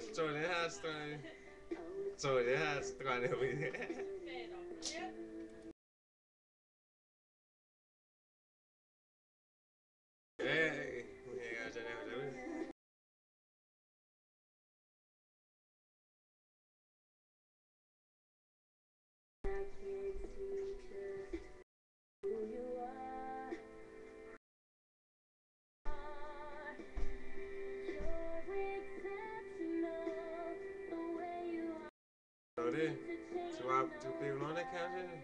står det her, står det. Står there. Do I do people on the couch?